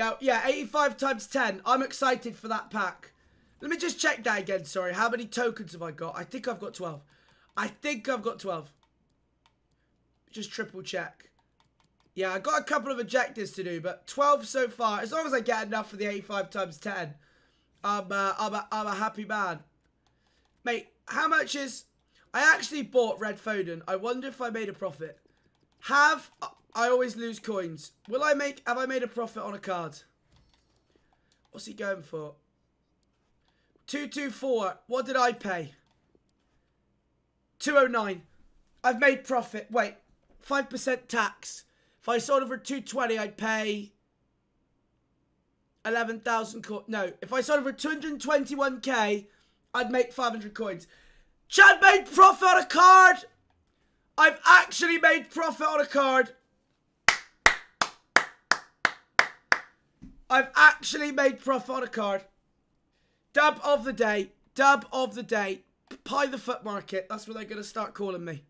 Yeah, yeah, 85 times 10. I'm excited for that pack. Let me just check that again, sorry. How many tokens have I got? I think I've got 12. I think I've got 12. Just triple check. Yeah, I got a couple of objectives to do, but 12 so far. As long as I get enough for the 85 times 10, I'm, uh, I'm, a, I'm a happy man. Mate, how much is... I actually bought Red Foden. I wonder if I made a profit. Have... I always lose coins. Will I make... Have I made a profit on a card? What's he going for? 224. What did I pay? 209. I've made profit. Wait. 5% tax. If I sold for 220, I'd pay 11,000 coins. No, if I sold for 221k, I'd make 500 coins. Chad made profit on a card. I've actually made profit on a card. I've actually made profit on a card. Dub of the day. Dub of the day. Pie the FUT market. That's what they're going to start calling me.